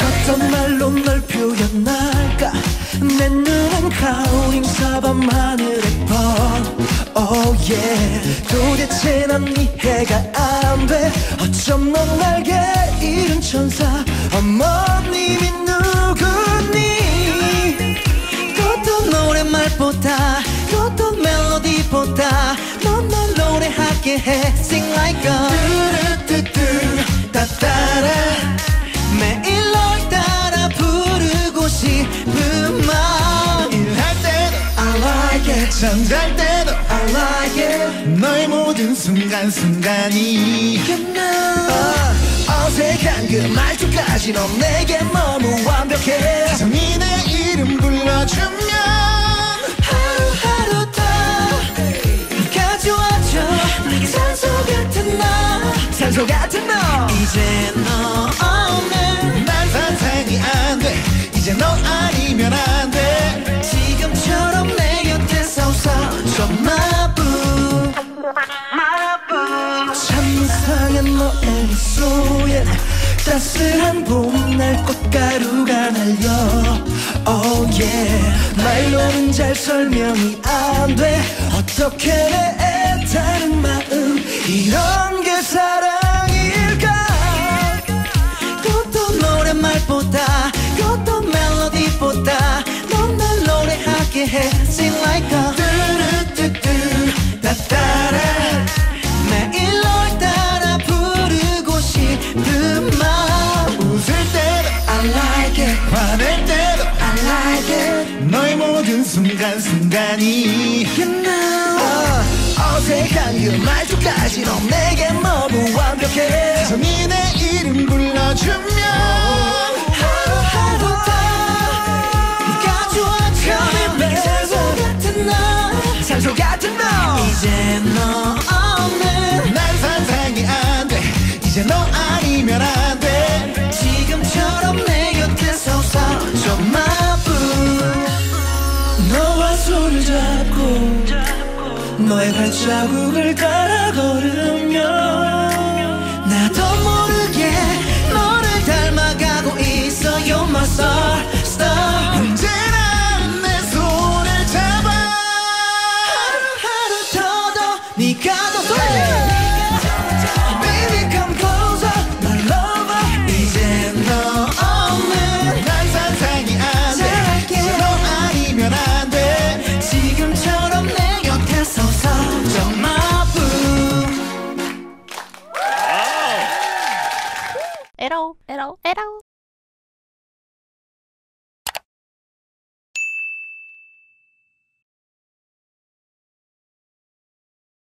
어떤 말로 널 표현할까? 내 눈엔 가오링 사밤 하늘의 번. Oh 도대체 난 이해가 안 돼. 어쩜 넌 날개 잃은 천사? 어머님이 누구니? 어떤 노랫말보다 어떤 멜로디보다 노래하게 해. Sing like a 뚜루뚜뚜 따따라. 매일 널 따라 부르고 싶은 마음 일할 때도 I like it. 잠잘 때도 I like it. 너의 모든 순간순간이 know 어색한 그 말투까지 넌 내게 너무 완벽해. 정이 내 이름 불러주면 산소 같은 너. 이제 너 없는 난 상상이 안돼. 이제 너 아니면 안돼. 지금처럼 내 곁에서 웃어줘 마부. 참 이상한 너의 미소에 따스한 봄날 꽃가루가 날려. Oh yeah. 말로는 잘 설명이 안 돼. 어떻게 내 노래하게 해. Sing like a 순간순간이 You know 어색한 그 말투까지 넌 내게 너무 완벽해. 정이 내 이름 불러주면 너 아니면 안 돼. 지금처럼 내 곁에서 웃어줘 마부 너와 손을 잡고 너의 발자국을 따라 걸으 지금처럼 내 곁에 서 서줘 마부 에러 에러 에러